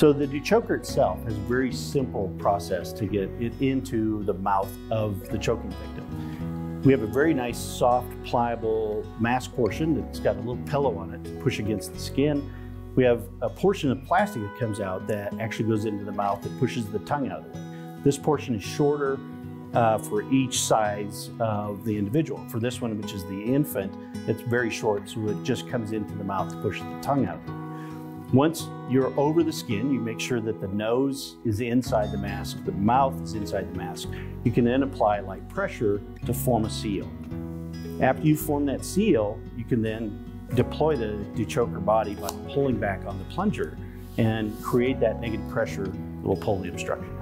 So the dechoker itself has a very simple process to get it into the mouth of the choking victim. We have a very nice, soft, pliable mask portion that's got a little pillow on it to push against the skin. We have a portion of plastic that comes out that actually goes into the mouth that pushes the tongue out of the way. This portion is shorter uh, for each size of the individual. For this one, which is the infant, it's very short, so it just comes into the mouth to push the tongue out. Once you're over the skin, you make sure that the nose is inside the mask, the mouth is inside the mask. You can then apply light pressure to form a seal. After you form that seal, you can then deploy the dechoker body by pulling back on the plunger and create that negative pressure that will pull the obstruction